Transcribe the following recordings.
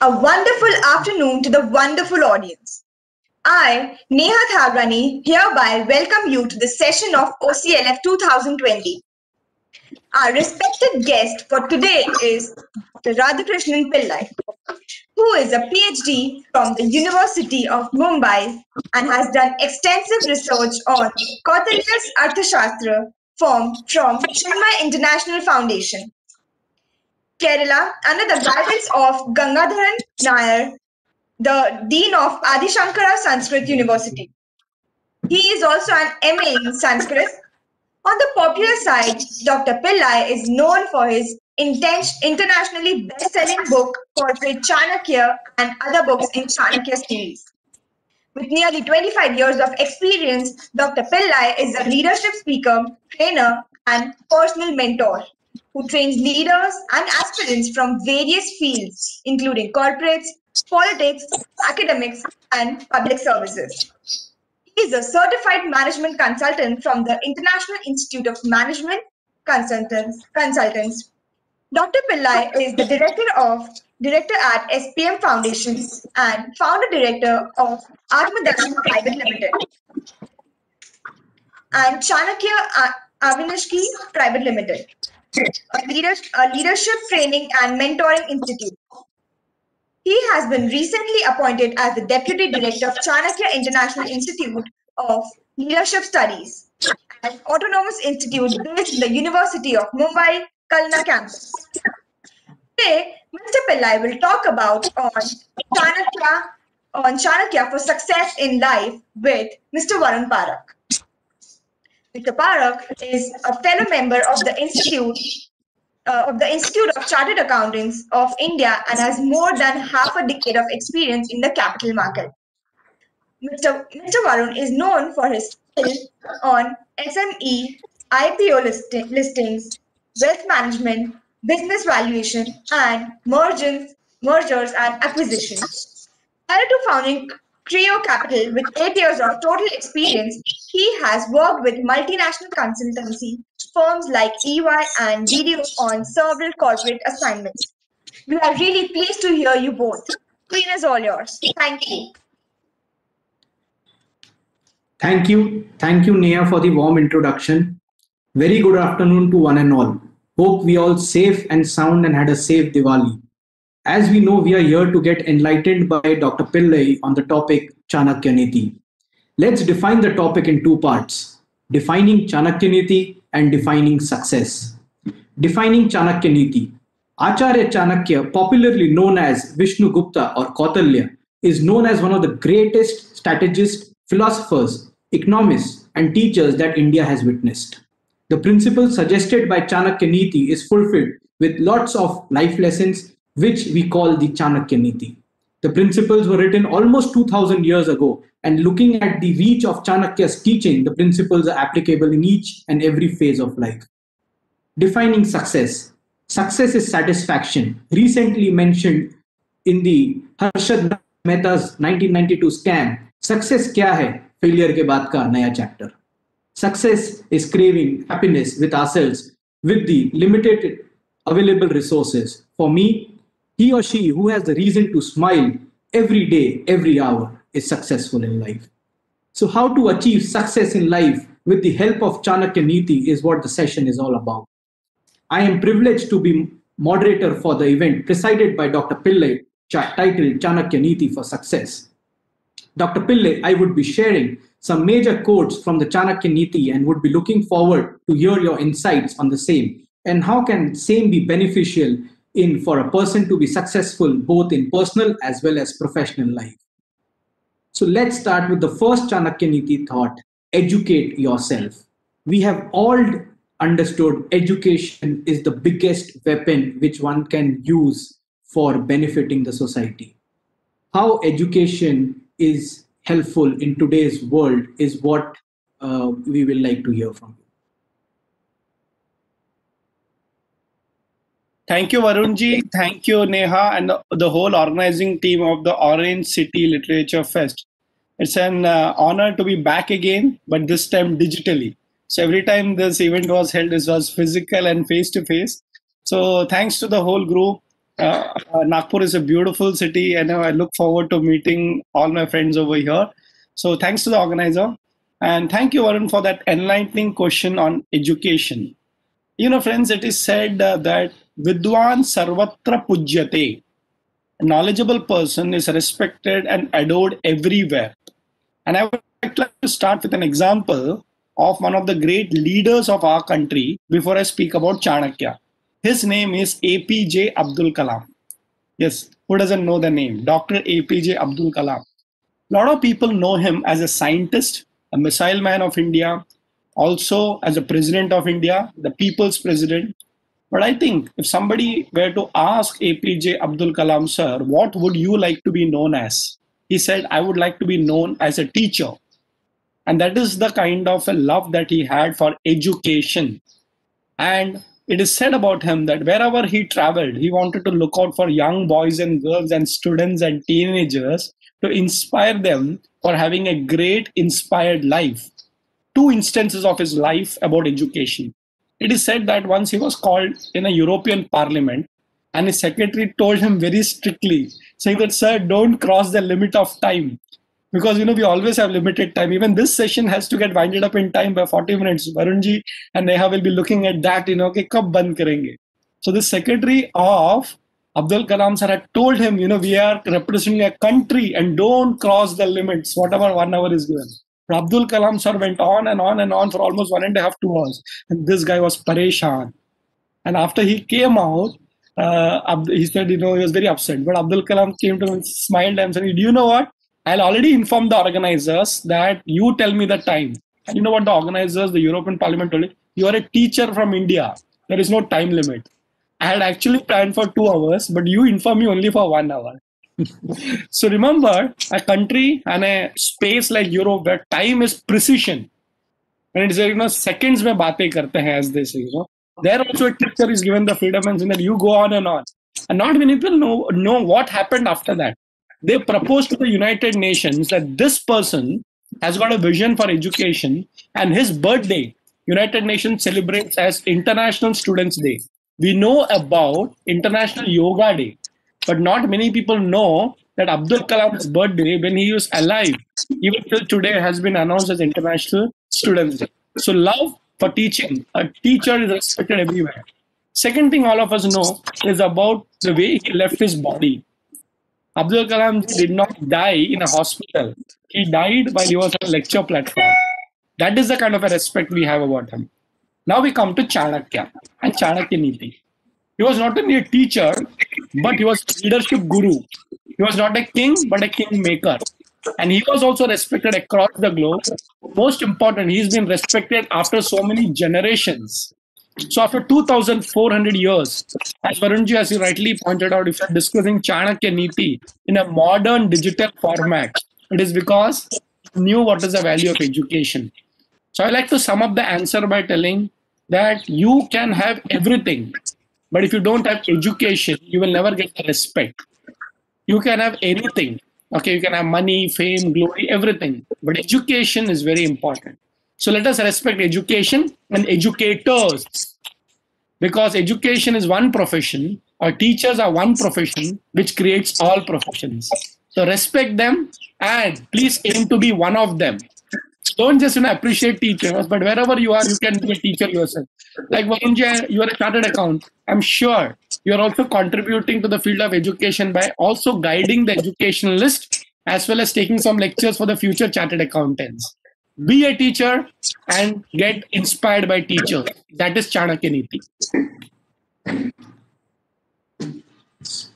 A wonderful afternoon to the wonderful audience. I, Neha Thagrani, hereby welcome you to the session of OCLF 2020. Our respected guest for today is Radhakrishnan Pillai, who is a PhD from the University of Mumbai and has done extensive research on Kautilya's Arthashastra formed from Chinmaya International Foundation. Kerala, under the guidance of Gangadharan Nair, the Dean of Adi Shankara Sanskrit University. He is also an MA in Sanskrit. On the popular side, Dr. Pillai is known for his internationally best-selling book, Corporate Chanakya, and other books in Chanakya series. With nearly 25 years of experience, Dr. Pillai is a leadership speaker, trainer, and personal mentor who trains leaders and aspirants from various fields, including corporates, politics, academics, and public services. He is a certified management consultant from the International Institute of Management Consultants. Consultants. Dr. Pillai is the director of director at SPM Foundations and founder director of Atmadarshan Private Limited and Chanakya Aanvikshiki Private Limited a, leadership, a leadership training and mentoring institute. He has been recently appointed as the Deputy Director of Chanakya International Institute of Leadership Studies, an autonomous institute based in the University of Mumbai, Kalina campus. Today, Mr. Pillai will talk about on Chanakya, on Chanakya for success in life with Mr. Varun Parakh. Mr. Parakh is a fellow member of the Institute uh, of the Institute of Chartered Accountants of India and has more than half a decade of experience in the capital market. Mr. Mr. Varun is known for his skill on SME, IPO listings, wealth management, business valuation, and mergers, mergers and acquisitions. Prior to founding Creo Capital, with eight years of total experience, he has worked with multinational consultancy firms like EY and BDO on several corporate assignments. We are really pleased to hear you both. Queen is all yours. Thank you. Thank you. Thank you, Neha, for the warm introduction. Very good afternoon to one and all. Hope we all safe and sound and had a safe Diwali. As we know, we are here to get enlightened by Dr. Pillai on the topic Chanakya Niti. Let's define the topic in two parts defining Chanakya Niti and defining success. Defining Chanakya Niti. Acharya Chanakya, popularly known as Vishnu Gupta or Kautilya, is known as one of the greatest strategists, philosophers, economists, and teachers that India has witnessed. The principle suggested by Chanakya Niti is fulfilled with lots of life lessons which we call the Chanakya Niti. The principles were written almost 2000 years ago, and looking at the reach of Chanakya's teaching, the principles are applicable in each and every phase of life. Defining success. Success is satisfaction. Recently mentioned in the Harshad Mehta's 1992 scam, success kya hai? Failure ke baad ka naya chapter. Success is craving happiness with ourselves with the limited available resources. For me, he or she who has the reason to smile every day, every hour is successful in life. So, how to achieve success in life with the help of Chanakya Niti is what the session is all about. I am privileged to be moderator for the event presided by Dr. Pillai, titled Chanakya Niti for Success. Dr. Pillai, I would be sharing some major quotes from the Chanakya Niti and would be looking forward to hear your insights on the same and how can same be beneficial in for a person to be successful both in personal as well as professional life. So let's start with the first Chanakya Niti thought educate yourself. We have all understood education is the biggest weapon which one can use for benefiting the society. How education is helpful in today's world is what uh, we will like to hear from you. Thank you, Varunji. Thank you, Neha, and the, the, whole organizing team of the Orange City Literature Fest. It's an uh, honor to be back again, but this time digitally. So every time this event was held, this was physical and face to face. So thanks to the whole group. Uh, uh, Nagpur is a beautiful city, and I look forward to meeting all my friends over here. So thanks to the organizer, and thank you, Varun, for that enlightening question on education. You know, friends, it is said uh, that Vidwan Sarvatra Pujyate. A knowledgeable person is respected and adored everywhere. And I would like to start with an example of one of the great leaders of our country before I speak about Chanakya. His name is APJ Abdul Kalam. Yes, who doesn't know the name? Dr. APJ Abdul Kalam. A lot of people know him as a scientist, a missile man of India, also as a president of India, the people's president. But I think if somebody were to ask APJ Abdul Kalam, sir, what would you like to be known as? He said, I would like to be known as a teacher. And that is the kind of a love that he had for education. And it is said about him that wherever he traveled, he wanted to look out for young boys and girls and students and teenagers to inspire them for having a great, inspired life. Two instances of his life about education. It is said that once he was called in a European parliament, and his secretary told him very strictly, saying that, Sir, don't cross the limit of time because you know we always have limited time. Even this session has to get winded up in time by 40 minutes. Varunji and neha will be looking at that you know okay kab band karenge so the secretary of abdul kalam sir had told him you know we are representing a country and don't cross the limits whatever one hour is given abdul kalam sir went on and on and on for almost one and a half two hours and this guy was pareshan and after he came out uh, he said, you know, he was very upset. But Abdul Kalam came to him and smiled and said, Do you know what? I'll already inform the organizers that you tell me the time. And you know what the organizers, the European Parliament told me? You are a teacher from India. There is no time limit. I had actually planned for two hours, but you inform me only for one hour. So remember, a country and a space like Europe where time is precision. And it's you know seconds mein baatein karte hain as they say, you know. There also a teacher is given the freedom and saying that you go on and on. And not many people know know what happened after that they proposed to the United Nations that this person has got a vision for education and his birthday, United Nations celebrates as International Students Day. We know about International Yoga Day, but not many people know that Abdul Kalam's birthday, when he was alive, even till today, has been announced as International Students Day. So, love for teaching. A teacher is respected everywhere. Second thing all of us know is about the way he left his body. Abdul Kalam did not die in a hospital. He died while he was on a lecture platform. That is the kind of a respect we have about him. Now we come to Chanakya and Chanakya Niti. He was not only a teacher, but he was leadership guru. He was not a king, but a kingmaker. And he was also respected across the globe. Most important, he's been respected after so many generations. So after 2,400 years, as Varunji, as you rightly pointed out, if you're discussing Chanakya Niti in a modern digital format, it is because knew what is the value of education. So I like to sum up the answer by telling that you can have everything, but if you don't have education, you will never get the respect. You can have anything. Okay, you can have money, fame, glory, everything. But education is very important. So let us respect education and educators because education is one profession or teachers are one profession which creates all professions. So respect them and please aim to be one of them. Don't just you know, appreciate teachers, but wherever you are, you can be a teacher yourself. Like Varunji, you are a chartered account. I'm sure you are also contributing to the field of education by also guiding the educationalist as well as taking some lectures for the future chartered accountants be a teacher and get inspired by teachers. That is Chanakya Niti.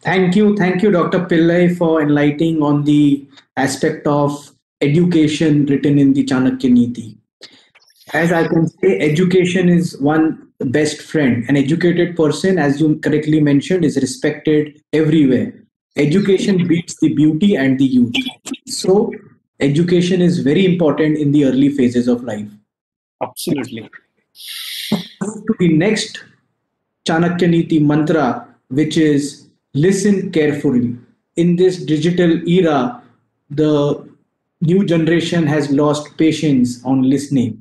Thank you. Thank you, Dr. Pillai, for enlightening on the aspect of education written in the Chanakya Niti. As I can say, education is one best friend. An educated person, as you correctly mentioned, is respected everywhere. Education beats the beauty and the youth. So education is very important in the early phases of life. Absolutely. To the next Chanakya Niti mantra, which is listen carefully. In this digital era, the new generation has lost patience on listening.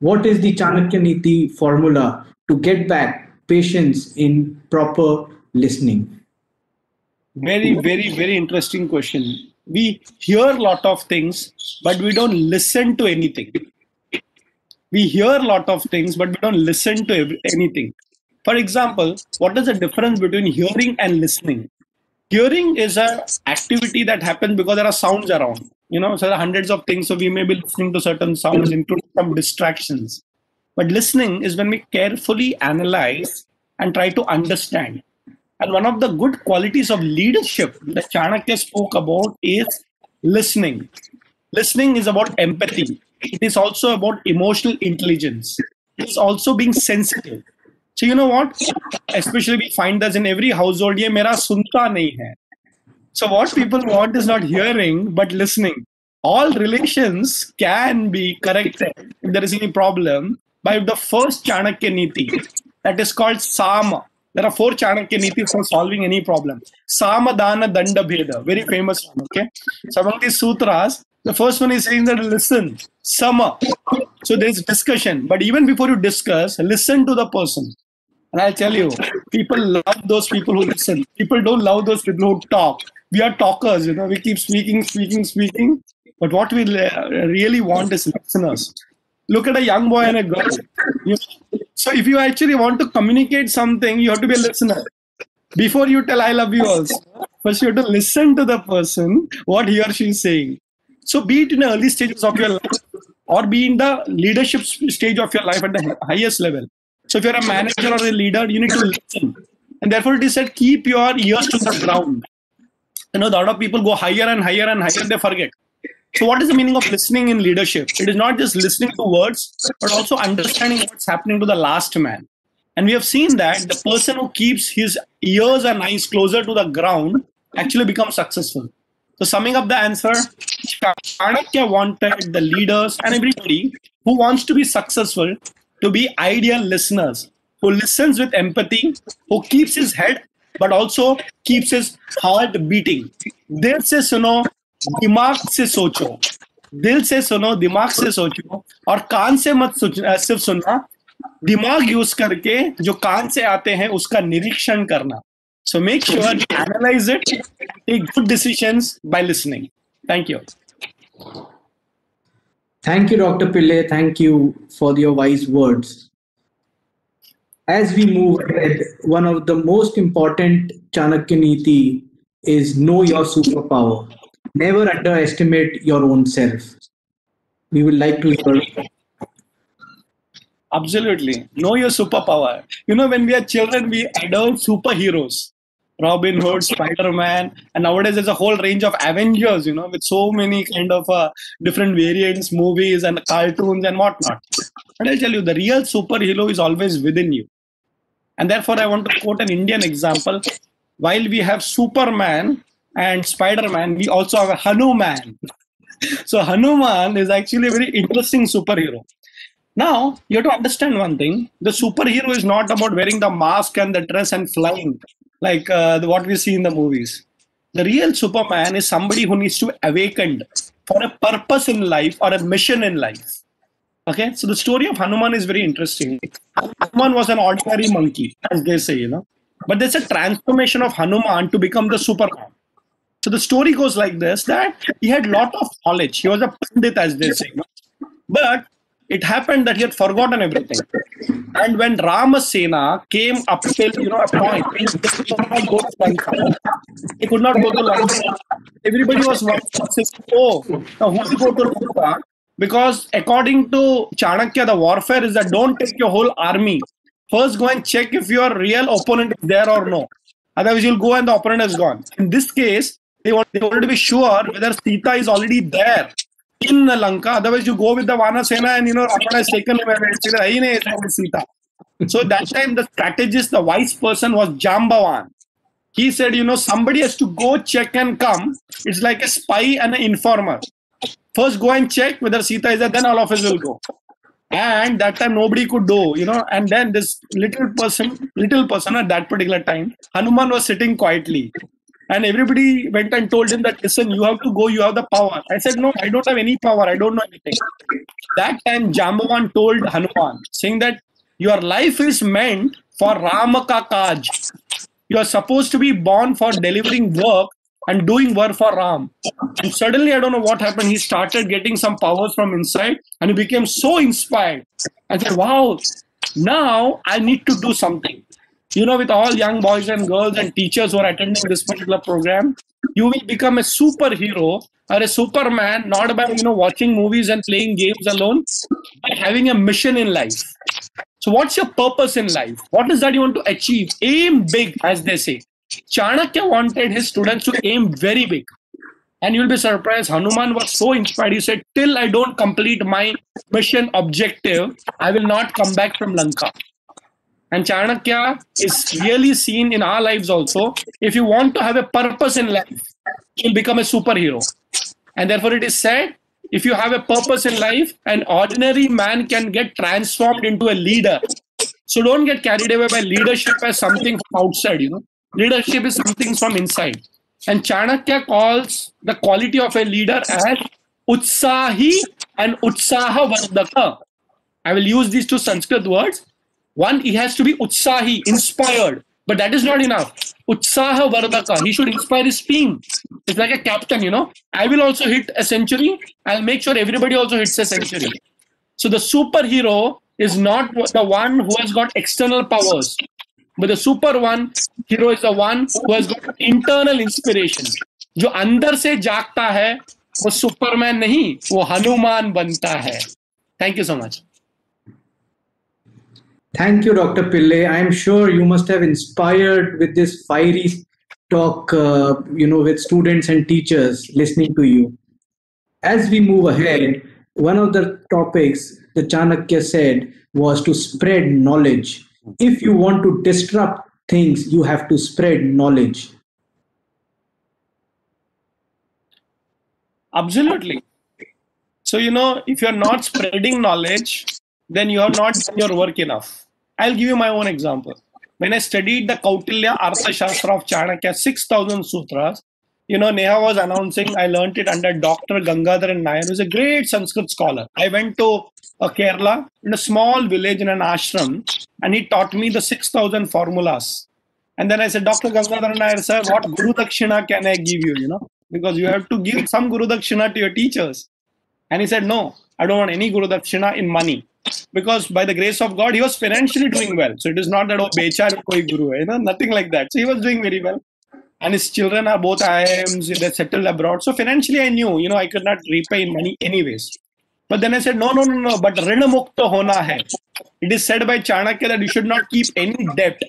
What is the Chanakya Niti formula to get back patience in proper listening? Very, very, very interesting question. We hear a lot of things, but we don't listen to anything. We hear a lot of things, but we don't listen to anything. For example, what is the difference between hearing and listening? Hearing is a activity that happens because there are sounds around you know so there are hundreds of things so we may be listening to certain sounds including some distractions. But listening is when we carefully analyze and try to understand. And one of the good qualities of leadership that chanakya spoke about is listening. Listening is about empathy. It is also about emotional intelligence. It's also being sensitive. So you know what? Especially we find this in every household. Ye mera sunta nahi hai. So what people want is not hearing but listening. All relations can be corrected if there is any problem by the first Chanakya Niti that is called Sama. There are four Chanakya Nitis for solving any problem. Sama Dana Danda Bheda, very famous one. Okay. So among these sutras, the first one is saying that listen, Sama. So there is discussion. But even before you discuss, listen to the person. And I'll tell you, people love those people who listen. People don't love those people who talk. We are talkers, you know, we keep speaking, speaking, speaking. But what we really want is listeners. Look at a young boy and a girl. You know? So if you actually want to communicate something, you have to be a listener. Before you tell I love you also, first you have to listen to the person, what he or she is saying. So be it in the early stages of your life or be in the leadership stage of your life at the highest level. So if you're a manager or a leader, you need to listen. And therefore it is said, keep your ears to the ground. You know, a lot of people go higher and higher and higher, they forget. So, what is the meaning of listening in leadership? It is not just listening to words, but also understanding what's happening to the last man. And we have seen that the person who keeps his ears and eyes closer to the ground actually becomes successful. So, summing up the answer, Chanakya wanted the leaders and everybody who wants to be successful to be ideal listeners, who listens with empathy, who keeps his head but also his heart beating. There says, you know, दिमाग से सोचो दिल से सुनो दिमाग से सोचो और कान से मत सिर्फ़ सुनना दिमाग यूज़ करके जो कान से आते हैं उसका निरीक्षण करना so make sure analyze it take good decisions by listening thank you Thank you, Dr. Pillai. Thank you for your wise words. As we move ahead, one of the most important Chanakya Niti is know your superpower never underestimate your own self. We would like to hear. Absolutely. Know your superpower. You know, when we are children, we adore superheroes. Robin Hood, Spider-Man, and nowadays there's a whole range of Avengers, you know, with so many kind of uh, different variants, movies and cartoons and whatnot. But I'll tell you, the real superhero is always within you. And therefore, I want to quote an Indian example. While we have Superman, and Spider-Man, we also have Hanuman. so Hanuman is actually a very interesting superhero. Now, you have to understand one thing. The superhero is not about wearing the mask and the dress and flying like uh, what we see in the movies. The real Superman is somebody who needs to awaken for a purpose in life or a mission in life. Okay, so the story of Hanuman is very interesting. Hanuman was an ordinary monkey, as they say, you know. But there's a transformation of Hanuman to become the Superman. So the story goes like this: that he had lot of knowledge. He was a pandit, as they say. But it happened that he had forgotten everything. And when Ramasena came up till you know a point, he could not go to Lanka. Everybody was saying, "Oh, now who go to Lanka?" Because according to Chanakya, the warfare is that don't take your whole army. First, go and check if your real opponent is there or no. Otherwise, you'll go and the opponent is gone. In this case, they want they wanted to be sure whether Sita is already there in Lanka. Otherwise, you go with the Vanasena and you know Ravana has taken. Sita. So that time the strategist, the wise person was Jambavan. He said, you know, somebody has to go check and come. It's like a spy and an informer. First go and check whether Sita is there, then all of us will go. And that time nobody could do, you know, and then this little person, little person at that particular time, Hanuman was sitting quietly. And everybody went and told him that, listen, you have to go, you have the power. I said, no, I don't have any power, I don't know anything. That time, Jambavan told Hanuman, saying that your life is meant for Rama ka Kaj. You are supposed to be born for delivering work and doing work for Ram. And suddenly, I don't know what happened. He started getting some powers from inside and he became so inspired. I said, wow, now I need to do something. You know, with all young boys and girls and teachers who are attending this particular program, you will become a superhero or a superman, not by you know watching movies and playing games alone, but having a mission in life. So, what's your purpose in life? What is that you want to achieve? Aim big, as they say. Chanakya wanted his students to aim very big. And you'll be surprised, Hanuman was so inspired. He said, Till I don't complete my mission objective, I will not come back from Lanka. And Chanakya is really seen in our lives also. If you want to have a purpose in life, you'll become a superhero. And therefore, it is said if you have a purpose in life, an ordinary man can get transformed into a leader. So don't get carried away by leadership as something from outside, you know. Leadership is something from inside. And Chanakya calls the quality of a leader as Utsahi and Utsaha Vardaka. I will use these two Sanskrit words. One, he has to be Utsahi, inspired. But that is not enough. Utsaha Vardaka. He should inspire his team. It's like a captain, you know. I will also hit a century. I'll make sure everybody also hits a century. So the superhero is not the one who has got external powers. But the super one hero is the one who has got internal inspiration. जो अंदर से जागता है वो Superman नहीं वो हनुमान बनता है thank you so much Thank you, Dr. Pillai. I am sure you must have inspired with this fiery talk, uh, you know, with students and teachers listening to you. As we move ahead, one of the topics the Chanakya said was to spread knowledge. If you want to disrupt things, you have to spread knowledge. Absolutely. So, you know, if you're not spreading knowledge, then you have not done your work enough. I'll give you my own example. When I studied the Kautilya Arthashastra of Chanakya, 6,000 sutras, you know, Neha was announcing I learned it under Dr. Gangadharan Nair, who's a great Sanskrit scholar. I went to uh, Kerala in a small village in an ashram, and he taught me the 6,000 formulas. And then I said, Dr. Gangadharan Nair, sir, what Guru Dakshina can I give you? You know, because you have to give some Guru Dakshina to your teachers. And he said, No, I don't want any Guru Dakshina in money because by the grace of God, he was financially doing well. So it is not that oh bechar koi guru you know, nothing like that. So he was doing very well. And his children are both IIMs, they settled abroad. So financially, I knew, you know, I could not repay in money anyways. But then I said, no, no, no, no, but ऋणमुक्त होना है. It is said by chanakya that you should not keep any debt.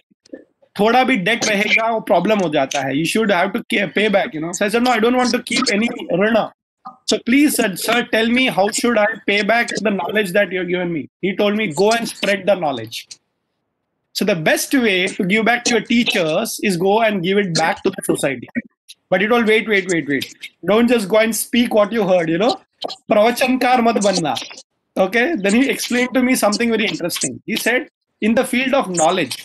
थोड़ा भी date रहेगा वो problem हो जाता है. You should have to pay back you know sir no I don't want to keep any ऋण. So please sir sir tell me how should I pay back the knowledge that you given me he told me go and spread the knowledge so the best way to give back to your teachers is go and give it back to the society But he told, wait, wait, wait, wait. Don't just go and speak what you heard, you know. Pravachankar mat banna. Okay. Then he explained to me something very interesting. He said, in the field of knowledge,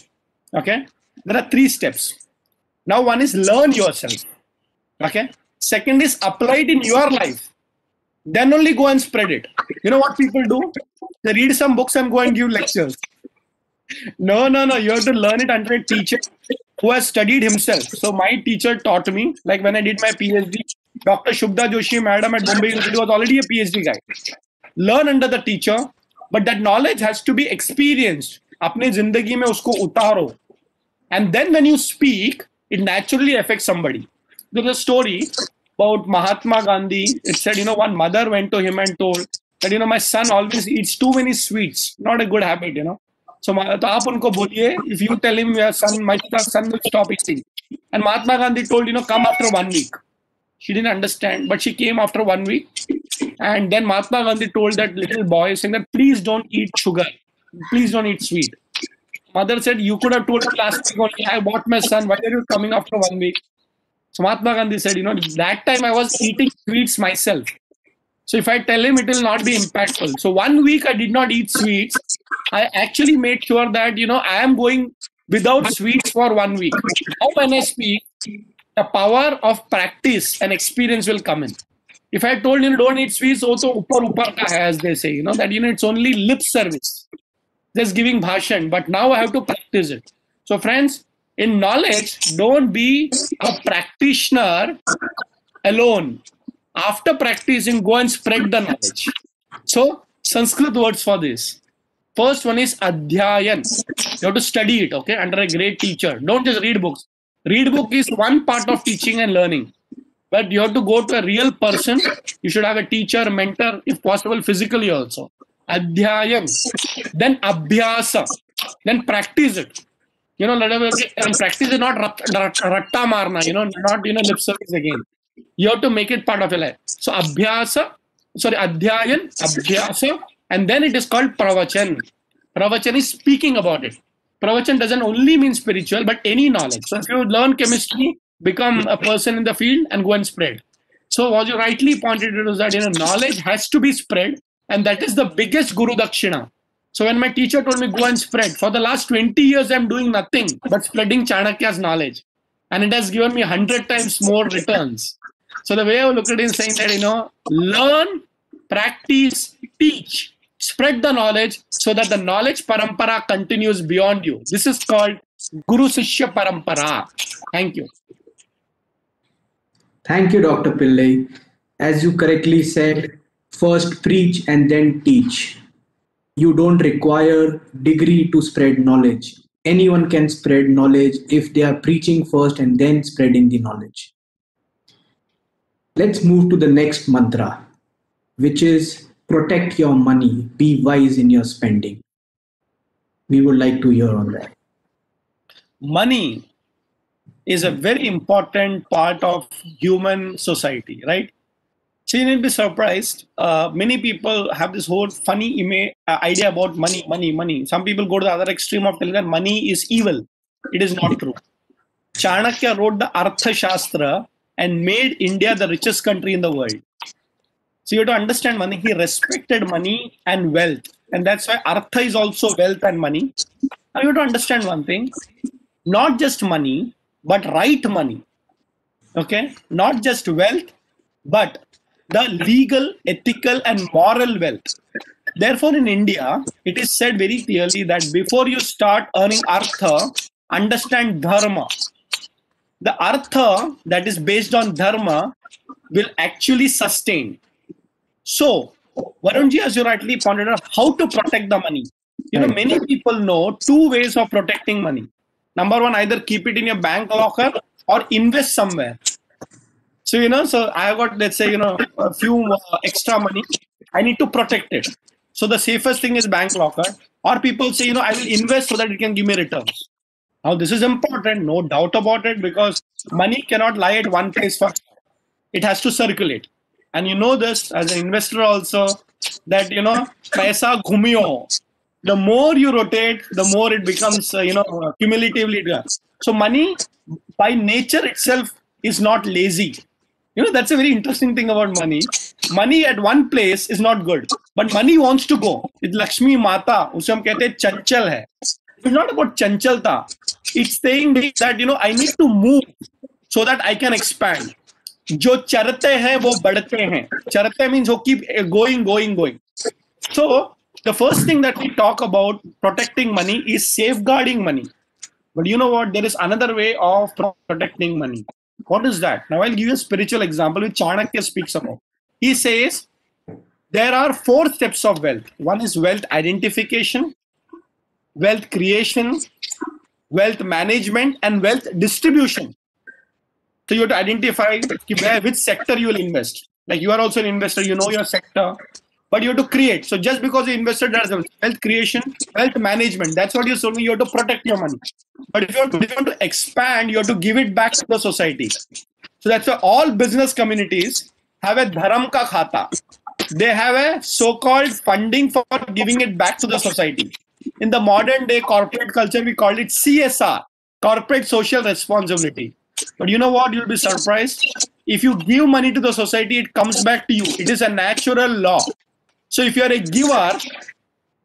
okay, there are three steps. Now, one is learn yourself. Okay. Second is apply it in your life. Then only go and spread it. You know what people do? They read some books and go and give lectures. No, no, no. You have to learn it under a teacher who has studied himself. So my teacher taught me, like when I did my PhD, Dr. Shubda Joshi, madam at Bombay University, was already a PhD guy. Learn under the teacher, but that knowledge has to be experienced. अपने जिंदगी में उसको उतारो. And then when you speak, it naturally affects somebody there's a story about Mahatma Gandhi. It said, you know, one mother went to him and told that, you know, my son always eats too many sweets. Not a good habit, you know. So तो आप उनको बोलिए if you tell him your son my son will stop eating. And Mahatma Gandhi told you know come after one week. She didn't understand, but she came after one week. And then Mahatma Gandhi told that little boy saying that please don't eat sugar, please don't eat sweet. Mother said you could have told last week only. I bought my son. Why are you coming after one week? So Mahatma Gandhi said, you know, that time I was eating sweets myself. So if I tell him, it will not be impactful. So one week I did not eat sweets. I actually made sure that, you know, I am going without sweets for one week. Now when I speak, the power of practice and experience will come in. If I told you don't eat sweets, oh, also upar upar hai, as they say, you know, that you know it's only lip service. just giving bhashan, but now I have to practice it. So, friends, in knowledge, don't be a practitioner alone. After practicing, go and spread the knowledge. So, Sanskrit words for this. First one is adhyayan. You have to study it, okay, under a great teacher. Don't just read books. Read book is one part of teaching and learning. But you have to go to a real person. You should have a teacher, mentor, if possible, physically also. Adhyayan. Then abhyasa. Then practice it. You know, and practice is not ratta marna, you know, not, you know, lip service again. You have to make it part of your life. So abhyasa, sorry, adhyayan, abhyasa, and then it is called pravachan. Pravachan is speaking about it. Pravachan doesn't only mean spiritual, but any knowledge. So if you learn chemistry, become a person in the field and go and spread. So what you rightly pointed out is that you know knowledge has to be spread, and that is the biggest guru dakshina. So when my teacher told me go and spread, for the last 20 years I'm doing nothing but spreading Chanakya's knowledge. And it has given me 100 times more returns. So the way I look at it is saying that, you know, learn, practice, teach, spread the knowledge so that the knowledge parampara continues beyond you. This is called Guru Sishya Parampara. Thank you. Thank you, Dr. Pillai. As you correctly said, first preach and then teach. You don't require degree to spread knowledge. Anyone can spread knowledge if they are preaching first and then spreading the knowledge. Let's move to the next mantra, which is protect your money, be wise in your spending. We would like to hear on that. Money is a very important part of human society, right? So you to be surprised. Uh, many people have this whole funny ima- uh, idea about money, money, money. Some people go to the other extreme of telling that money is evil. It is not true. Chanakya wrote the Artha Shastra and made India the richest country in the world. So you have to understand money. He respected money and wealth. And that's why Artha is also wealth and money. Now you have to understand one thing. Not just money, but right money. Okay? Not just wealth, but the legal, ethical, and moral wealth. Therefore, in India, it is said very clearly that before you start earning artha, understand dharma. The artha that is based on dharma will actually sustain. So, Varunji, as you rightly pointed out, how to protect the money. You know, many people know two ways of protecting money. Number one, either keep it in your bank locker or invest somewhere. So, you know, so I got, let's say, you know, a few uh, extra money. I need to protect it. So the safest thing is bank locker. Or people say, you know, I will invest so that it can give me returns. Now, this is important, no doubt about it, because money cannot lie at one place for it has to circulate. And you know this as an investor also that you know, paisa ghumio the more you rotate, the more it becomes, uh, you know, cumulatively. So money by nature itself is not lazy. You know, that's a very interesting thing about money. Money at one place is not good, but money wants to go. It's Lakshmi Mata, उसे हम कहते हैं चंचल है. It's not about chanchalta. It's saying that, you know, I need to move so that I can expand. जो चरते हैं वो बढ़ते हैं चरते मीन्स वो keep going going going so the first thing that we talk about protecting money is safeguarding money. But you know what? There is another way of protecting money. What is that? Now I'll give you a spiritual example which Chanakya speaks about. He says there are four steps of wealth. One is wealth identification, wealth creation, wealth management, and wealth distribution. So you have to identify which sector you will invest. Like you are also an investor, you know your sector, but you have to create. So just because you invested, that's wealth creation, wealth management. That's what you told me. You have to protect your money. But if you, to, if you want to expand, you have to give it back to the society. So that's why all business communities have a dharam ka khata. They have a so-called funding for giving it back to the society. In the modern day corporate culture, we call it CSR, corporate social responsibility. But you know what? You'll be surprised. If you give money to the society, it comes back to you. It is a natural law. So if you're a giver,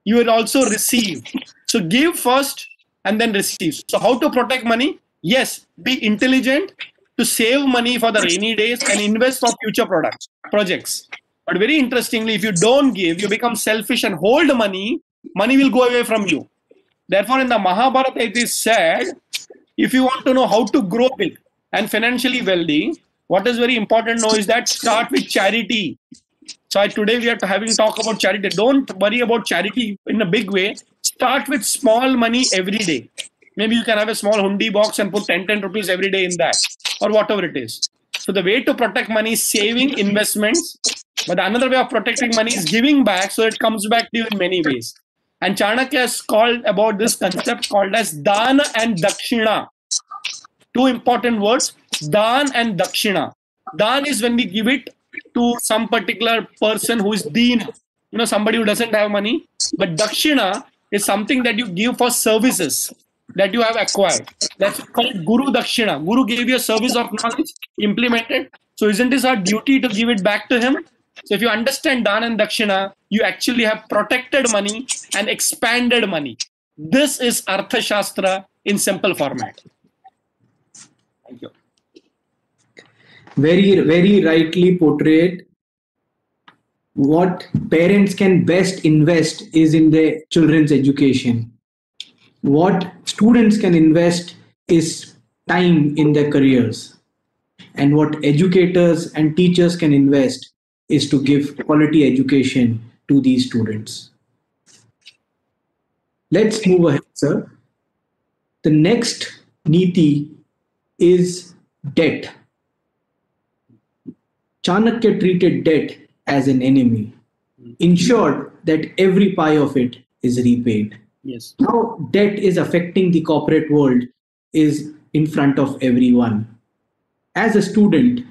you will also receive. So give first and then receive. So how to protect money? Yes, be intelligent to save money for the rainy days and invest for future products projects. But very interestingly, if you don't give, you become selfish and hold money, money will go away from you. Therefore, in the Mahabharata, it is said if you want to know how to grow big and financially wealthy, what is very important to know is that start with charity. So today we are having talk about charity. Don't worry about charity in a big way. Start with small money every day. Maybe you can have a small hundi box and put 10, 10 rupees every day in that or whatever it is. So the way to protect money is saving investments. But another way of protecting money is giving back so it comes back to you in many ways. And Chanakya has called about this concept called as Dana and Dakshina. Two important words, Dan and Dakshina. Dan is when we give it to some particular person who is Deen, you know, somebody who doesn't have money. But Dakshina is something that you give for services that you have acquired. That's called Guru Dakshina. Guru gave you a service of knowledge, implemented. So isn't this our duty to give it back to him? So if you understand Dan and Dakshina, you actually have protected money and expanded money. This is Artha Shastra in simple format. Thank you. Very, very rightly portrayed. What parents can best invest is in their children's education. What students can invest is time in their careers. And what educators and teachers can invest is to give quality education to these students. Let's move ahead, sir. The next niti is debt. Chanakya treated debt as an enemy, ensured that every pie of it is repaid. Yes. How debt is affecting the corporate world is in front of everyone. As a student,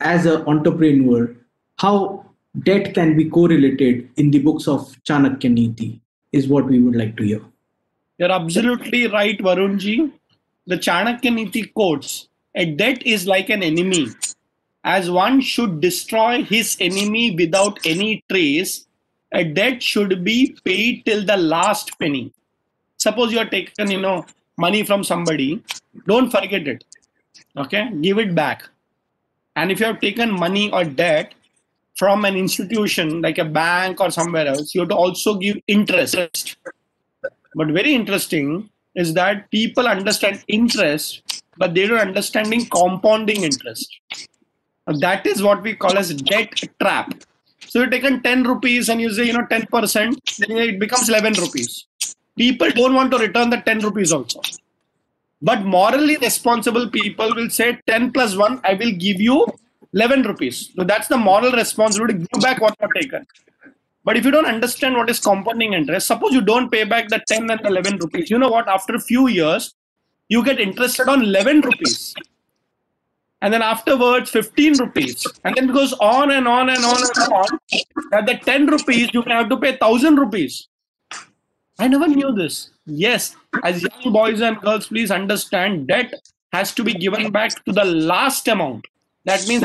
as an entrepreneur, how debt can be correlated in the books of Chanakya Niti is what we would like to hear. You're absolutely right, Varunji. The Chanakya Niti quotes a debt is like an enemy, as one should destroy his enemy without any trace. A debt should be paid till the last penny. Suppose you are taken, you know, money from somebody, don't forget it. Okay, give it back. And if you have taken money or debt, from an institution like a bank or somewhere else, you have to also give interest. But very interesting is that people understand interest, but they don't understanding compounding interest. That is what we call as debt trap. So you taken 10 rupees and you say, you know, 10%, then it becomes 11 rupees. People don't want to return the 10 rupees also. But morally responsible people will say 10 plus 1, I will give you 11 rupees. So that's the moral responsibility. Give back what you've taken. But if you don't understand what is compounding interest, suppose you don't pay back the 10 and 11 rupees, you know what? After a few years, you get interested on 11 rupees. And then afterwards, 15 rupees. And then it goes on and on and on and on. At the 10 rupees, you have to pay 1000 rupees. I never knew this. Yes, as young boys and girls, please understand debt has to be given back to the last amount. That means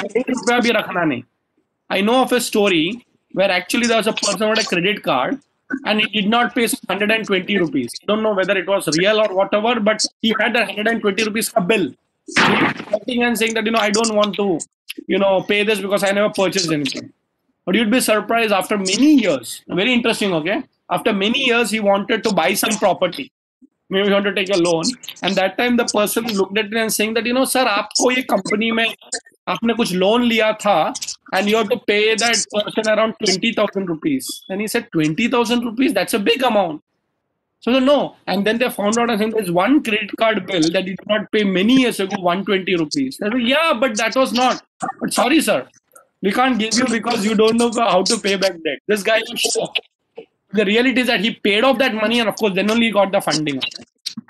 I know of a story where actually there was a person with a credit card and he did not pay 120 rupees. I don't know whether it was real or whatever, but he had a 120 rupees bill. and saying that, you know, I don't want to, you know, pay this because I never purchased anything. But you'd be surprised after many years. Very interesting, okay? After many years, he wanted to buy some property. Maybe he wanted to take a loan. And that time the person looked at it and saying that, you know, sir, आपको ये company में आपने कुछ loan लिया था and you have to pay that person around 20,000 rupees. And he said, 20,000 rupees? That's a big amount. So no, and then they found out I think there's one credit card bill that you did not pay many years ago, 120 rupees. Said, yeah, but that was not. But sorry, sir, we can't give you because you don't know how to pay back debt. This guy was shocked. The reality is that he paid off that money, and of course, then only he got the funding.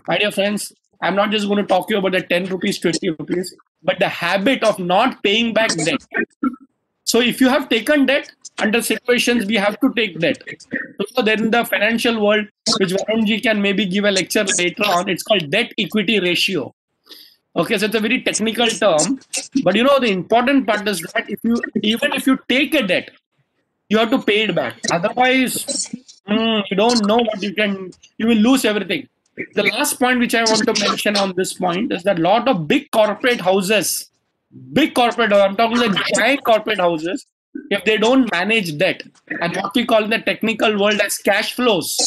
My dear friends, I'm not just going to talk to you about the 10 rupees, 20 rupees, but the habit of not paying back debt. So if you have taken debt, under situations we have to take debt. So then the financial world, which Varunji can maybe give a lecture later on, it's called debt equity ratio. Okay, so it's a very technical term, but you know the important part is that if you even if you take a debt, you have to pay it back. Otherwise, mm, you don't know what you can. You will lose everything. The last point which I want to mention on this point is that a lot of big corporate houses, big corporate, I'm talking about giant corporate houses, if they don't manage debt and what we call in the technical world as cash flows,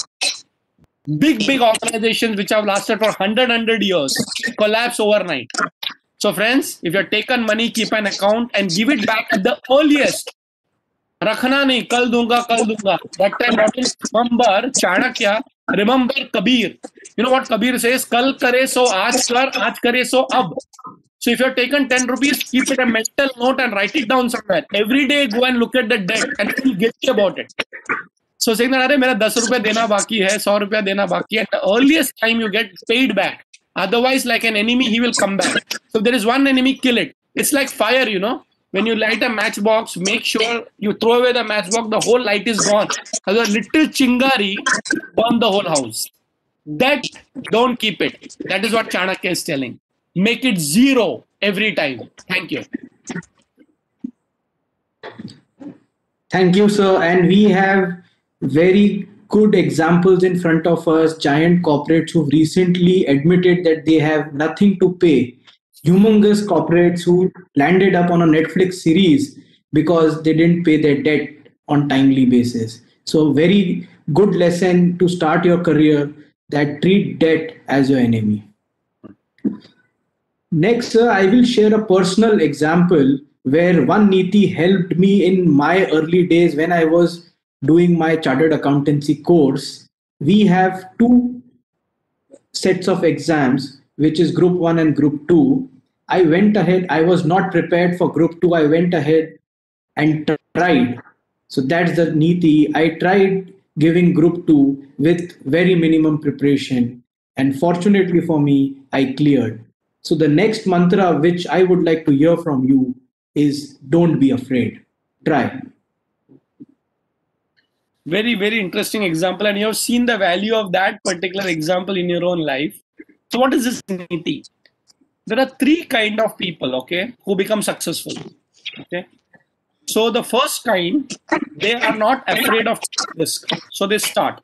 big, big organizations which have lasted for 100, 100 years collapse overnight. So, friends, if you're taken money, keep an account and give it back at the earliest. रखना नहीं कल दूँगा कल दूँगा that time not remember Chanakya remember Kabir you know what Kabir says कल करे सो आज कर आज करे सो अब so if you're taken 10 rupees keep it a mental note and write it down somewhere every day go and look at the debt and feel guilty about it so saying that अरे मेरा दस रुपया देना बाकी है सौ रुपया देना बाकी है the earliest time you get paid back otherwise like an enemy he will come back so there is one enemy kill it it's like fire you know when you light a matchbox, make sure you throw away the matchbox, the whole light is gone. A little chingari, burn the whole house. That don't keep it. That is what Chanakya is telling. Make it zero every time. Thank you. Thank you, sir. And we have very good examples in front of us giant corporates who recently admitted that they have nothing to pay humongous corporates who landed up on a Netflix series because they didn't pay their debt on timely basis. So very good lesson to start your career that treat debt as your enemy. Next, sir, I will share a personal example where one Niti helped me in my early days when I was doing my chartered accountancy course. We have two sets of exams, which is group one and group two. I went ahead, I was not prepared for group two. I went ahead and tried. So that's the Niti. I tried giving group two with very minimum preparation. And fortunately for me, I cleared. So the next mantra which I would like to hear from you is don't be afraid. Try. Very, very interesting example. And you have seen the value of that particular example in your own life. So what is this Niti? there are three kind of people okay who become successful okay? So the first kind they are not afraid of risk. So they start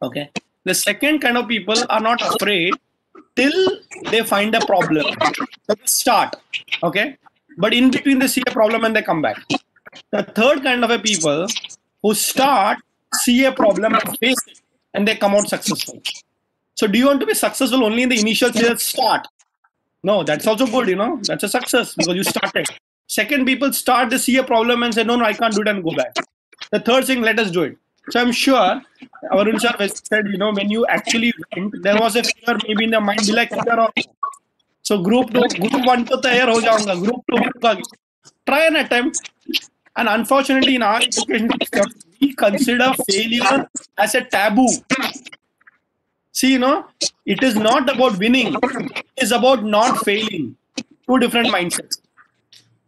okay? The second kind of people are not afraid till they find a problem. So they start okay? But in between they see a problem and they come back. The third kind of a people who start see a problem face it and they come out successful so do you want to be successful only in the initial stage start no, that's also good, you know. That's a success because you started. Second, people start to see a problem and say, no, no, I can't do it and go back. The third thing, let us do it. So I'm sure Varun sir said, you know, when you actually went, there was a fear maybe in the mind, be like, so group two, group one to tayar ho jaunga, group two, try an attempt. And unfortunately, in our education system, we consider failure as a taboo. See, you know, it is not about winning, it is about not failing. Two different mindsets.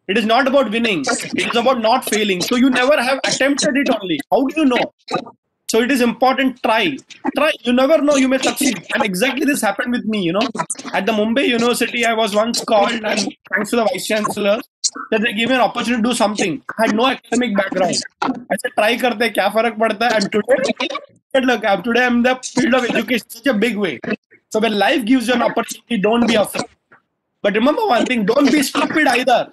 It is not about winning, it is about not failing. So you never have attempted it only. How do you know? So it is important. Try, try. You never know. You may succeed. And exactly this happened with me. You know, at the Mumbai University, I was once called, and thanks to the vice chancellor, that they gave me an opportunity to do something. I had no academic background. I said, try karte, kya farak padta? And today, look, today I'm in the field of education such a big way. So when life gives you an opportunity, don't be afraid. But remember one thing, don't be stupid either.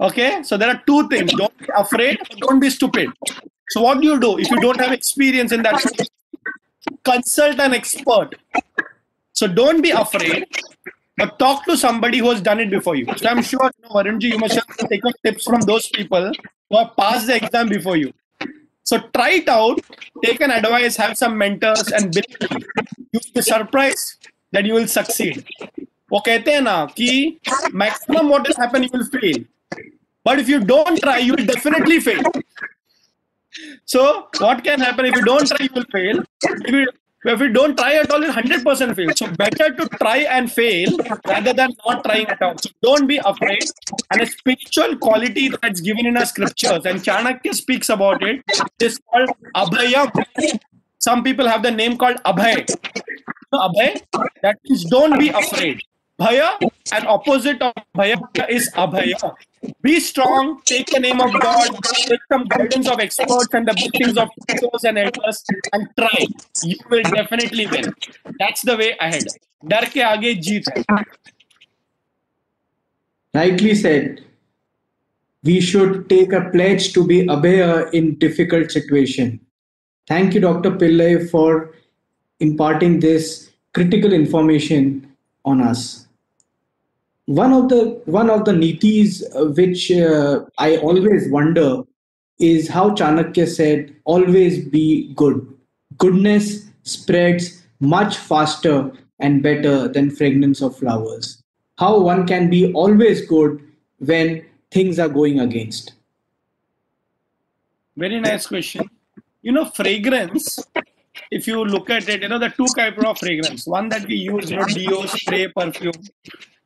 Okay, so there are two things. Don't be afraid, don't be stupid. So what do you do if you don't have experience in that? Consult an expert. So don't be afraid but talk to somebody who has done it before you. So I'm sure, you know, Varunji, you must have taken tips from those people who have passed the exam before you. So try it out, take an advice, have some mentors, and believe you'll be surprised that you will succeed. वो कहते हैं ना कि maximum what will happen you will fail. But if you don't try, you will definitely fail. So what can happen if you don't try, you will fail. If you if we don't try at all, it's 100% fail. So better to try and fail rather than not trying at all. So don't be afraid. And a spiritual quality that's given in our scriptures, and Chanakya speaks about it, is called Abhayam. Some people have the name called Abhay. So Abhay, that means don't be afraid. Bhaya, an opposite of Bhaya is Abhaya. Be strong, take the name of God, take some guidance of experts and the blessings of teachers and elders, and try. You will definitely win. That's the way ahead. डर के आगे जीत है Rightly said. We should take a pledge to be abhaya in difficult situation. Thank you, Dr. Pillai, for imparting this critical information on us. One of the one of the nitis uh, which uh, I always wonder is how Chanakya said, "Always be good." Goodness spreads much faster and better than fragrance of flowers. How one can be always good when things are going against. Very nice question. You know, fragrance, if you look at it, you know, the two type of fragrance. One that we use, you know, deo, spray, perfume.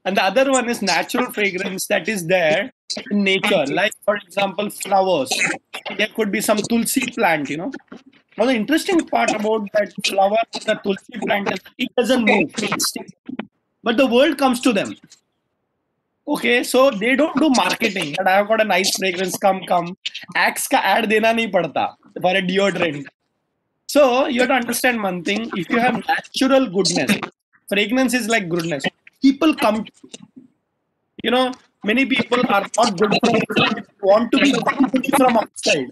And the other one is natural fragrance that is there in nature. Like, for example, flowers. There could be some tulsi plant, you know. Now, the interesting part about that flower, the tulsi plant, is it doesn't move. But the world comes to them. Okay, so they don't do marketing. But I've got a nice fragrance. Come, come. Axe ka ad dena nahi padta for a deodorant. So you have to understand one thing. If you have natural goodness, fragrance is like goodness. People come. to You know, many people are not good from want to be good from outside.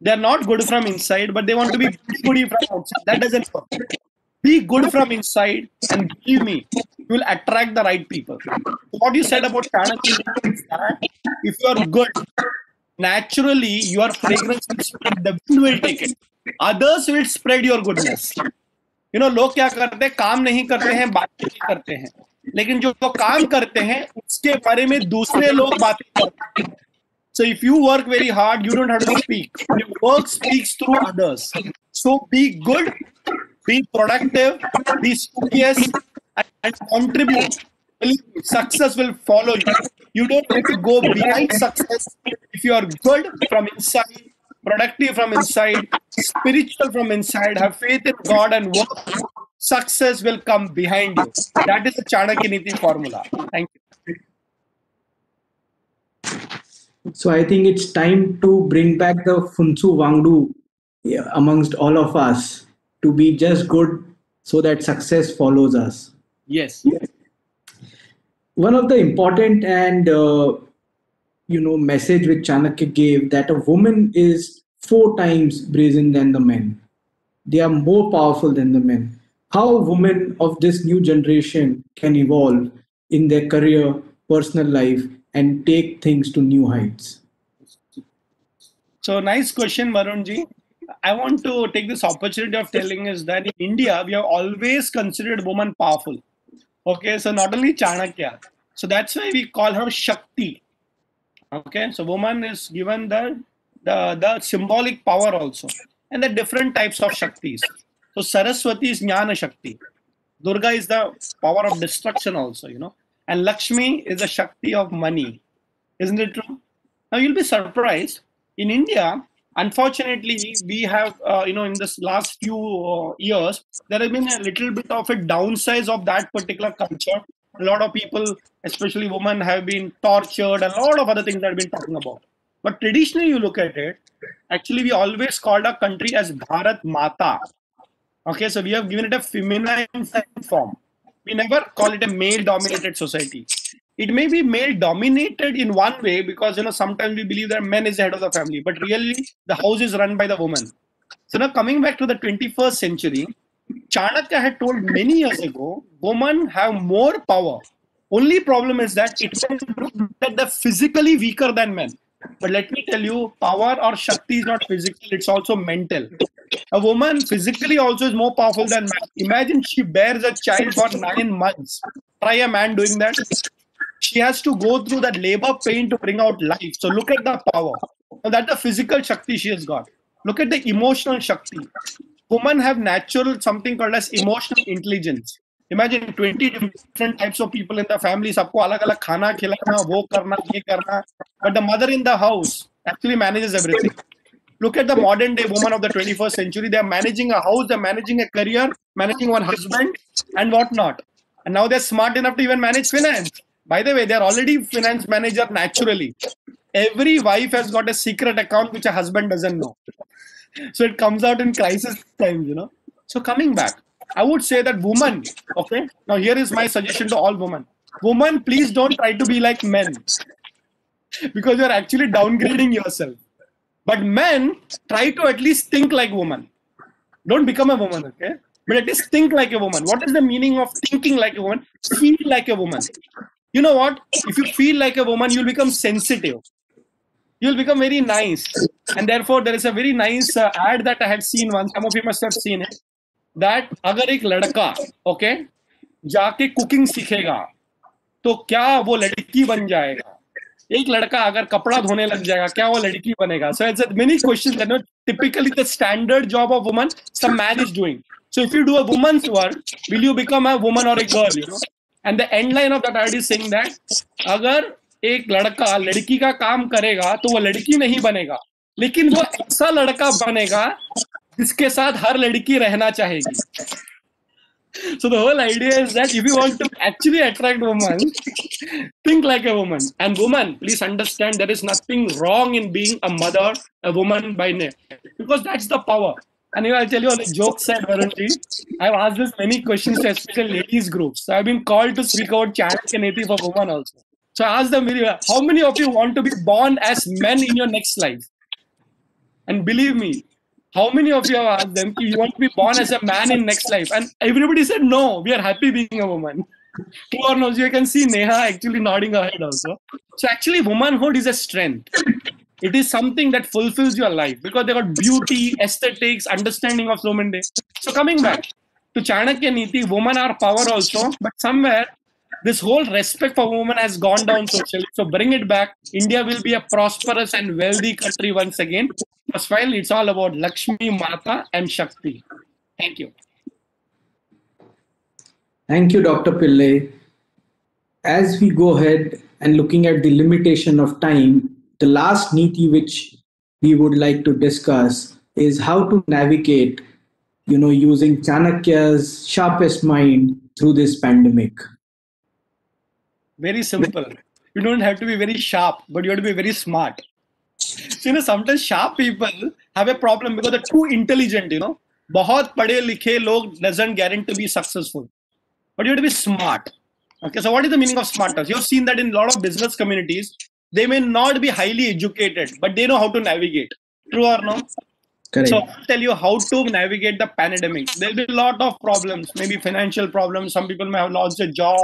They're not good from inside, but they want to be good from outside. That doesn't work. Be good from inside, and believe me, you will attract the right people. What you said about Chanakya if you are good, naturally your fragrance will spread, the wind will take it. Others will spread your goodness. You know, लोग क्या करते हैं काम नहीं करते हैं बातें करते हैं लेकिन जो तो काम करते हैं उसके बारे में दूसरे लोग बातें करते हैं So if you work very hard, you don't have to speak. Your work speaks through others. So be good, be productive, be studious, and, and contribute. Success will follow you. You don't have to go behind success. If you are good from inside, productive from inside, spiritual from inside, have faith in God and work, success will come behind you. That is the Chanakya Niti formula. Thank you. So I think it's time to bring back the Phunsukh Wangdu amongst all of us to be just good so that success follows us. Yes. One of the important and uh, you know message which Chanakya gave that a woman is four times brazen than the men. They are more powerful than the men. How women of this new generation can evolve in their career, personal life, and take things to new heights? So nice question, Varunji. I want to take this opportunity of telling is that in India we have always considered woman powerful. Okay, so not only Chanakya. So that's why we call her Shakti. Okay, so woman is given the the, the symbolic power also. And the different types of Shaktis. So Saraswati is Jnana Shakti. Durga is the power of destruction also, you know. And Lakshmi is the Shakti of money. Isn't it true? Now you'll be surprised. In India, unfortunately, we have, uh, you know, in this last few uh, years, there has been a little bit of a downsize of that particular culture. A lot of people, especially women, have been tortured, and a lot of other things that I've been talking about. But traditionally, you look at it, actually, we always called our country as Bharat Mata. Okay, so we have given it a feminine form. We never call it a male dominated society. It may be male dominated in one way because you know sometimes we believe that men is the head of the family, but really the house is run by the woman. So now coming back to the 21st century, Chanakya had told many years ago, women have more power. Only problem is that it that they're physically weaker than men. But let me tell you, power or Shakti is not physical, it's also mental. A woman physically also is more powerful than man. Imagine she bears a child for nine months. Try a man doing that. She has to go through that labor pain to bring out life. So look at the power. And that's the physical Shakti she has got. Look at the emotional Shakti. Women have natural something called as emotional intelligence. Imagine 20 different types of people in the family. सबको अलग अलग खाना खिलाना वो करना ये करना but the mother in the house actually manages everything look at the modern day woman of the 21st century they are managing a house they're managing a career managing one husband and whatnot and now they're smart enough to even manage finance by the way they're already finance manager naturally every wife has got a secret account which a husband doesn't know so it comes out in crisis times you know so coming back i would say that woman okay now here is my suggestion to all women woman please don't try to be like men because you're actually downgrading yourself but men try to at least think like women Don't become a woman, okay? But at least think like a woman. What is the meaning of thinking like a woman? Feel like a woman. You know what? If you feel like a woman, you'll become sensitive. You'll become very nice. And therefore, there is a very nice uh, ad that I had seen once. Some of you must have seen it. That अगर एक लड़का okay जाके cooking सीखेगा तो क्या वो लड़की बन जाएगा? एक लड़का अगर कपड़ा धोने लग जाएगा, क्या वो लड़की बनेगा? So it's many question typically the standard job of woman some man is doing so if you do a woman's work will you become a woman और a girl you know and the end line of that art is saying that अगर एक लड़का लड़की का काम करेगा तो वो लड़की नहीं बनेगा। लेकिन वो ऐसा लड़का बनेगा जिसके साथ हर लड़की रहना चाहेगी so the whole idea is that if you want to actually attract women, think like a woman. And woman, please understand there is nothing wrong in being a mother, a woman by name, because that's the power. And you know, I'll tell you on a joke side, Varunji, I've asked this many questions to especially ladies groups. So I've been called to speak about Chanakya Niti for women also. So I asked them, how many of you want to be born as men in your next life? And believe me, how many of you have asked them, you want to be born as a man in next life? And everybody said, no, we are happy being a woman. True or no? You can see Neha actually nodding her head also. So actually, womanhood is a strength. It is something that fulfills your life because they got beauty, aesthetics, understanding of so many days. So coming back to Chanakya Niti, women are power also, but somewhere this whole respect for women has gone down socially. So bring it back. India will be a prosperous and wealthy country once again. Because finally, it's all about Lakshmi, Mata, and Shakti. Thank you. Thank you, Dr. Pillai. As we go ahead and looking at the limitation of time, the last niti which we would like to discuss is how to navigate, you know, using Chanakya's sharpest mind through this pandemic. Very simple. You don't have to be very sharp, but you have to be very smart. So, you know, sometimes sharp people have a problem because they're too intelligent, you know. बहुत पढ़े लिखे लोग doesn't guarantee to be successful. But you have to be smart. Okay, so what is the meaning of smartness? You've seen that in a lot of business communities, they may not be highly educated, but they know how to navigate. True or no? Correct. So I'll tell you how to navigate the pandemic. There'll be a lot of problems, maybe financial problems. Some people may have lost their jobs.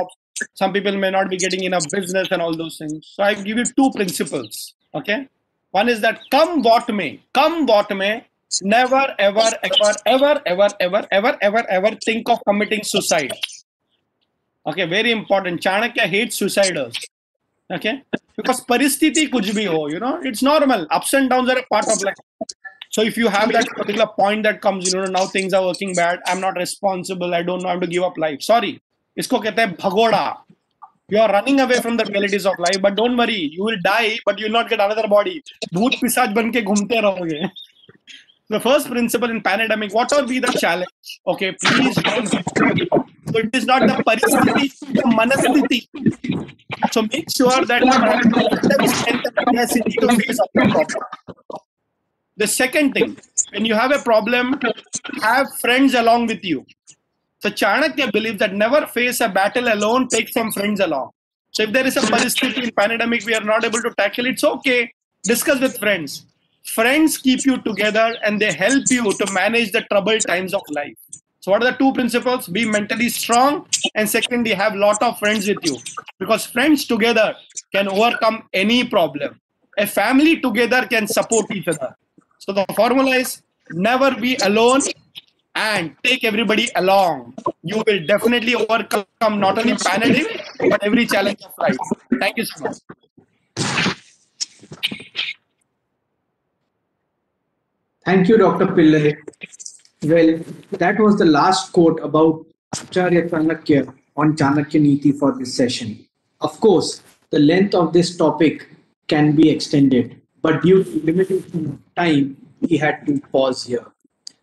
Some people may not be getting enough business and all those things. So I give you two principles. Okay. One is that come what may, come what may, never, ever, ever, ever, ever, ever, ever, ever, ever think of committing suicide. Okay, very important. Chanakya hates suiciders. Okay, because paristiti kuch bhi ho, you know, it's normal. Ups and downs are a part of life. So if you have that particular point that comes, you know, now things are working bad, I'm not responsible, I don't know, I have to give up life. Sorry. इसको कहते हैं भगोड़ा you are running away from the realities of life but don't worry you will die but you not get another body भूत पिशाच बन के घूमते रहोगे the first principle in pandemic what will be the challenge okay please don't so it is not the paristhiti the manasthiti so make sure that the second thing when you have a problem have friends along with you so Chanakya believes that never face a battle alone, take some friends along. So if there is a paristiti in pandemic, we are not able to tackle it, it's okay. Discuss with friends. Friends keep you together and they help you to manage the troubled times of life. So what are the two principles? Be mentally strong and secondly, have lot of friends with you. Because friends together can overcome any problem. A family together can support each other. So the formula is never be alone and take everybody along. You will definitely overcome not only pandemic but every challenge of life. Thank you so much. Thank you, Dr. Pillai. Well, that was the last quote about Acharya Chanakya on Chanakya Niti for this session. Of course, the length of this topic can be extended, but due to limited time, we had to pause here.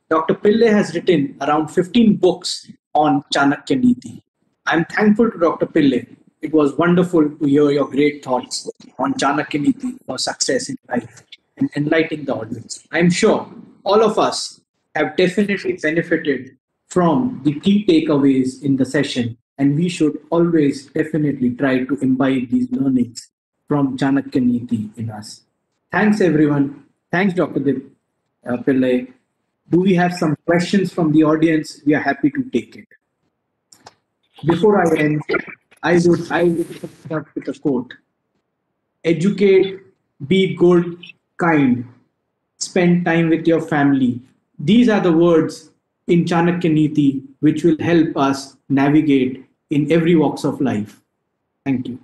Dr. Pillai has written around 15 books on Chanakya Niti. I'm thankful to Dr. Pillai. It was wonderful to hear your great thoughts on Chanakya Niti for success in life and enlightening the audience. I'm sure all of us have definitely benefited from the key takeaways in the session, and we should always definitely try to imbibe these learnings from Chanakya Niti in us. Thanks, everyone. Thanks, Dr. Dip, uh, Pillai. Do we have some questions from the audience? We are happy to take it. Before I end, I would I would start with a quote. Educate, be good, kind, spend time with your family. These are the words in Chanakya Niti which will help us navigate in every walks of life. Thank you.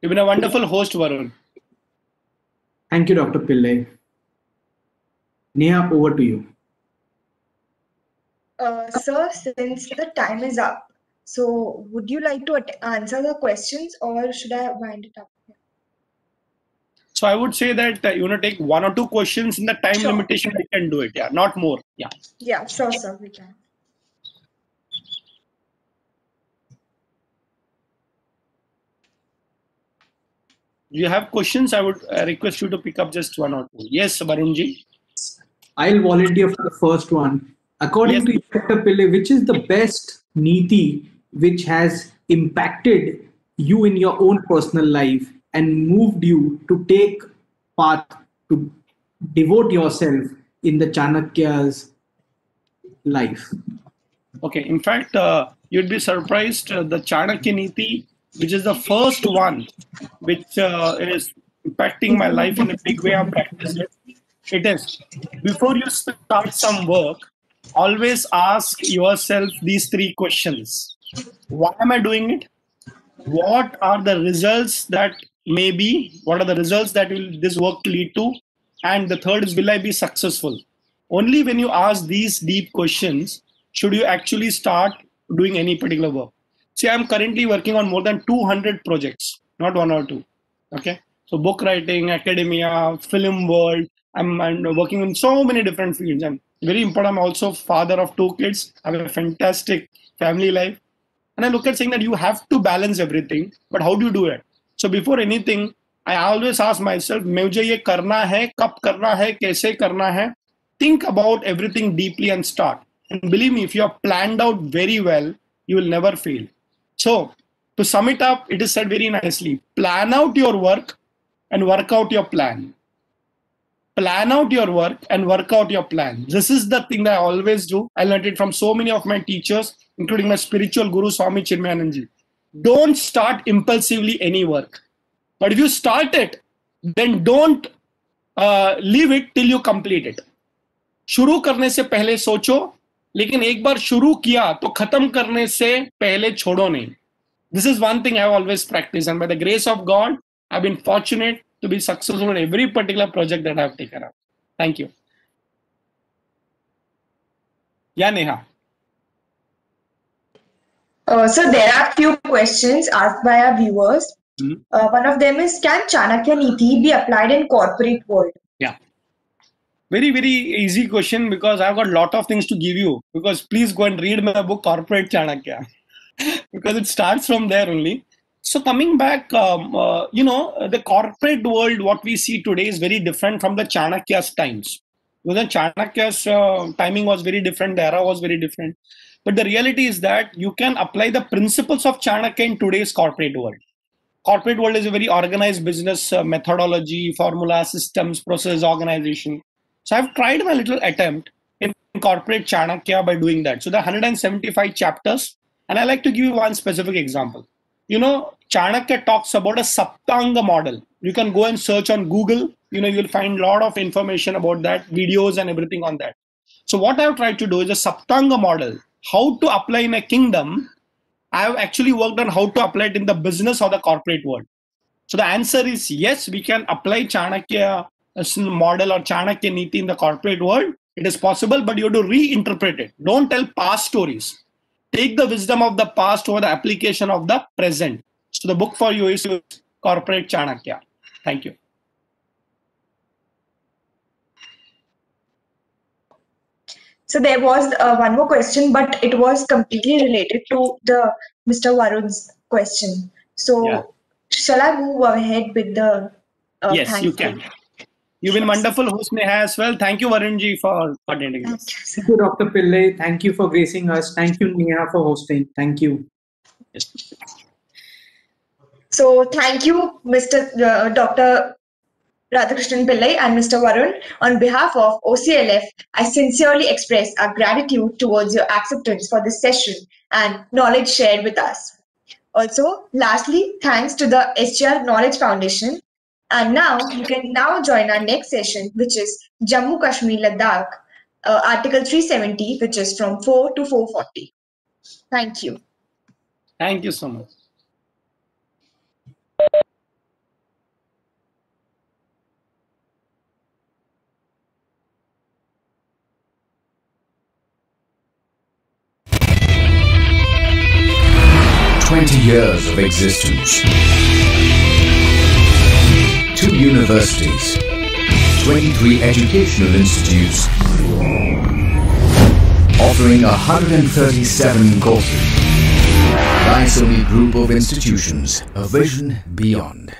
You've been a wonderful host, Varun. Thank you, Dr. Pillai. Neha, over to you. Uh, sir, since the time is up, so would you like to answer the questions or should I wind it up? So I would say that uh, you want to take one or two questions in the time Sure. limitation. We can do it. Yeah, not more. Yeah. Yeah, sure, sir, we can. Do you have questions? I would uh, request you to pick up just one or two. Yes, Varunji. I'll volunteer for the first one. According Yes. to you, Dr. Pillai, which is the best niti which has impacted you in your own personal life and moved you to take path to devote yourself in the Chanakya's life? Okay. In fact, uh, you'd be surprised. Uh, the Chanakya Niti, which is the first one, which uh, is impacting my life in a big way. I'm practicing. It is before you start some work, always ask yourself these three questions: Why am I doing it? What are the results that may be? What are the results that will this work lead to? And the third is, will I be successful? Only when you ask these deep questions should you actually start doing any particular work. See, I'm currently working on more than 200 projects, not one or two. Okay, so book writing, academia, film world. I'm, I'm working in so many different fields. And very important, I'm also father of two kids. I have a fantastic family life. And I look at saying that you have to balance everything, but how do you do it? So before anything, I always ask myself, मुझे ये करना है, कब करना है, कैसे करना है. Think about everything deeply and start. And believe me, if you have planned out very well, you will never fail. So to sum it up, it is said very nicely: plan out your work and work out your plan. plan out your work and work out your plan. This is the thing that I always do. I learned it from so many of my teachers, including my spiritual guru Swami Chinmayanandaji. Don't start impulsively any work. But if you start it, then don't uh, leave it till you complete it. शुरू करने से पहले सोचो लेकिन एक बार शुरू किया तो खत्म करने से पहले छोड़ो नहीं this is one thing I always practice and by the grace of God I been fortunate to be successful in every particular project that i've taken up. Thank you. Yeah neha. Uh, so there are few questions asked by our viewers. Mhm. Uh, one of them is, can Chanakya Niti be applied in corporate world? yeah. Very very easy question because i've got a lot of things to give you. Because please go and read my book corporate chanakya. Because it starts from there only so coming back um, uh, you know the corporate world what we see today is very different from the chanakya's times. The chanakya's uh, timing was very different the era was very different. But the reality is that you can apply the principles of chanakya in today's corporate world. Corporate world is a very organized business uh, methodology formula systems process organization. So i've tried my little attempt in corporate chanakya by doing that. So are 175 chapters and i like to give you one specific example you know chanakya talks about a saptanga model you can go and search on google you know you'll find a lot of information about that videos and everything on that so what i've tried to do is a saptanga model how to apply in a kingdom I have actually worked on how to apply it in the business or the corporate world. So the answer is yes, we can apply Chanakya uh, as model or Chanakya Niti in the corporate world. It is possible, but you have to reinterpret it. Don't tell past stories. Take the wisdom of the past over the application of the present. So the book for you is Corporate Chanakya. Thank you. So there was uh, one more question, but it was completely related to the Mr. Varun's question. So Yeah. shall I move ahead with the? Uh, yes, you can. You've been wonderful host Neha as well. Thank you, Varunji, for attending Thank this. you, sir. Thank you, Dr. Pillai. Thank you for gracing us. Thank you, Neha, for hosting. Thank you. So thank you, Mr. Uh, Dr. Radhakrishnan Pillai and Mr. Varun, on behalf of OCLF, I sincerely express our gratitude towards your acceptance for this session and knowledge shared with us. Also, lastly, thanks to the SGR Knowledge Foundation. And now you can now join our next session, which is Jammu Kashmir Ladakh, uh, Article 370, which is from 4 to 440. Thank you. Thank you so much. Twenty years of existence. Universities. 23 educational institutes. Offering 137 courses. Raisoni Group of Institutions. A vision beyond.